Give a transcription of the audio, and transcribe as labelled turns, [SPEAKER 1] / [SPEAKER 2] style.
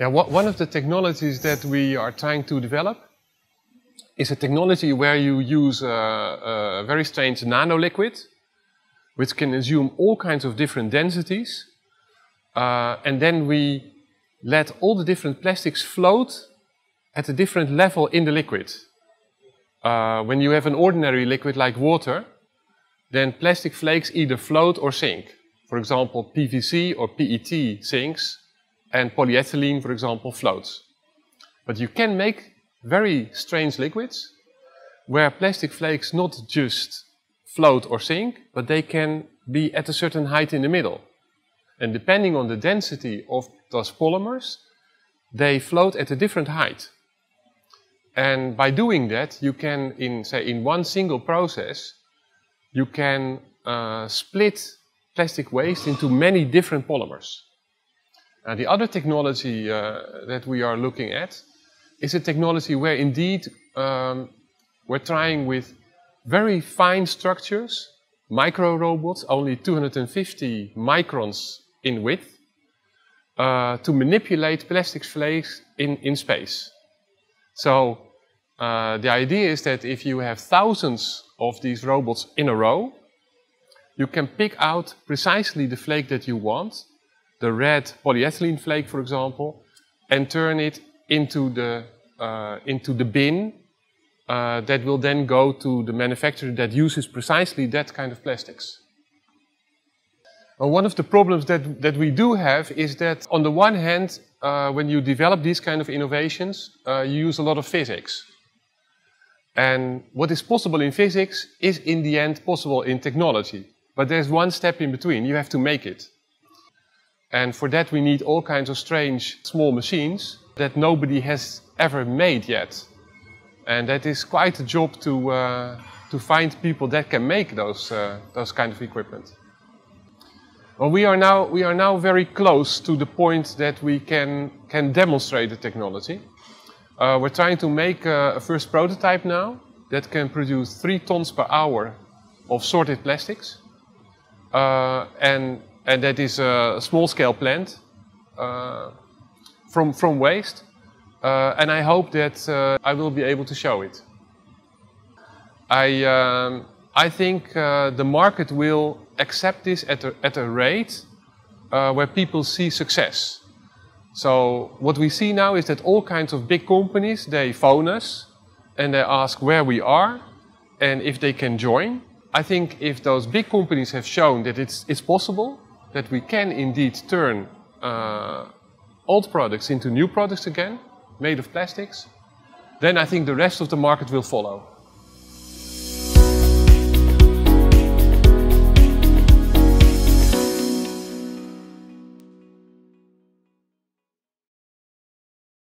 [SPEAKER 1] Yeah, what, one of the technologies that we are trying to develop is a technology where you use a, a very strange nanoliquid, which can assume all kinds of different densities, uh, and then we let all the different plastics float at a different level in the liquid. Uh, when you have an ordinary liquid like water, then plastic flakes either float or sink. For example, PVC or PET sinks, and polyethylene, for example, floats. But you can make very strange liquids where plastic flakes not just float or sink, but they can be at a certain height in the middle. And depending on the density of those polymers, they float at a different height. And by doing that, you can, in say, in one single process, you can uh, split plastic waste into many different polymers. And the other technology uh, that we are looking at is a technology where indeed um, we're trying with very fine structures, micro robots, only 250 microns in width, uh, to manipulate plastic flakes in, in space. So uh, the idea is that if you have thousands of these robots in a row, you can pick out precisely the flake that you want, the red polyethylene flake, for example, and turn it into the, uh, into the bin uh, that will then go to the manufacturer that uses precisely that kind of plastics. One of the problems that, that we do have is that on the one hand, uh, when you develop these kind of innovations, uh, you use a lot of physics. And what is possible in physics is in the end possible in technology. But there's one step in between, you have to make it. And for that we need all kinds of strange small machines that nobody has ever made yet. And that is quite a job to, uh, to find people that can make those, uh, those kind of equipment. Well, we are, now, we are now very close to the point that we can, can demonstrate the technology. Uh, we're trying to make a, a first prototype now that can produce three tons per hour of sorted plastics. Uh, and and that is a small-scale plant uh, from, from waste. Uh, and I hope that uh, I will be able to show it. I, um, I think the market will accept this at a, at a rate where people see success. So what we see now is that all kinds of big companies, they phone us and they ask where we are and if they can join. I think if those big companies have shown that it's, it's possible, that we can indeed turn uh, old products into new products again, made of plastics, then I think the rest of the market will follow.